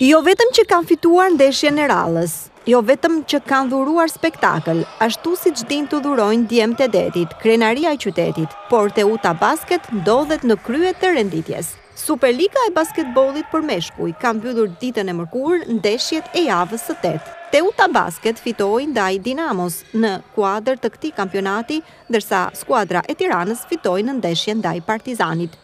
Jo vetëm që kanë fituar ndeshjen e radhës, jo vetëm që kanë dhuruar spektakël, ashtu siç dinë të dhurojnë djemtë e detit, krenaria e qytetit, por Teuta Basket ndodhet në krye të renditjes. Superliga e basketbollit për meshkuj ka mbyllur ditën e mërkurë ndeshjet e javës së tetë. Teuta Basket fitoi ndaj Dinamos në kuadër të këtij kampionati, ndërsa skuadra e Tiranës fitoi në ndeshjen ndaj Partizanit.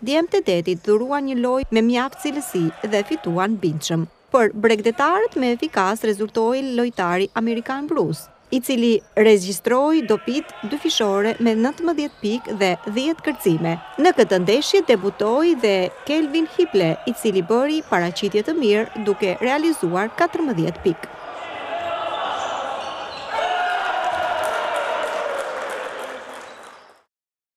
Djemtë e Detit dhuruan një lojë me mjaft cilësi dhe fituan bindshëm. Për bregdetarët më efikas rezultoi lojtari amerikan Bruce, i cili regjistroi dopietë dyshifrore me nëntëmbëdhjetë pikë dhe dhjetë kërcime. Në këtë ndeshje debutoi dhe Kelvin Hiple, i cili bëri paraqitje të mirë duke realizuar katërmbëdhjetë pikë.